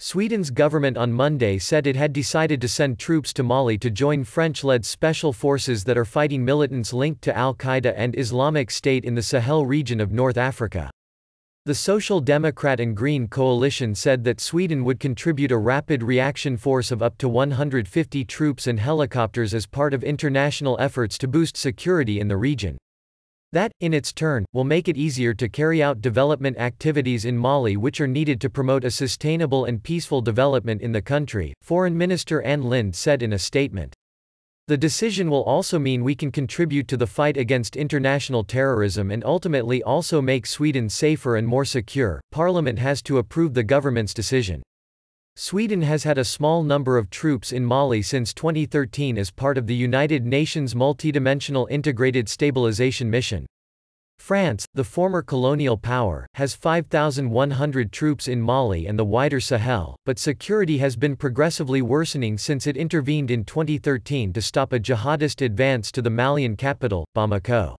Sweden's government on Monday said it had decided to send troops to Mali to join French-led special forces that are fighting militants linked to al-Qaeda and Islamic State in the Sahel region of North Africa. The Social Democrat and Green coalition said that Sweden would contribute a rapid reaction force of up to 150 troops and helicopters as part of international efforts to boost security in the region. That, in its turn, will make it easier to carry out development activities in Mali which are needed to promote a sustainable and peaceful development in the country, Foreign Minister Ann Linde said in a statement. The decision will also mean we can contribute to the fight against international terrorism and ultimately also make Sweden safer and more secure. Parliament has to approve the government's decision. Sweden has had a small number of troops in Mali since 2013 as part of the United Nations Multidimensional Integrated Stabilization Mission. France, the former colonial power, has 5,100 troops in Mali and the wider Sahel, but security has been progressively worsening since it intervened in 2013 to stop a jihadist advance to the Malian capital, Bamako.